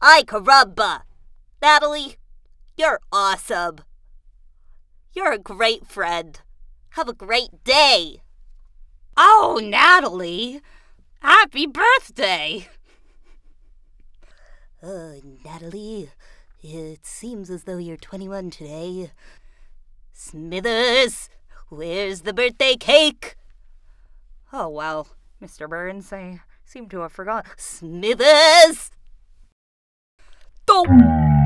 Hi, Caramba! Natalie, you're awesome. You're a great friend. Have a great day. Oh, Natalie! Happy birthday! Uh, Natalie, it seems as though you're 21 today. Smithers, where's the birthday cake? Oh, well, Mr. Burns, I seem to have forgotten. Smithers! Oh!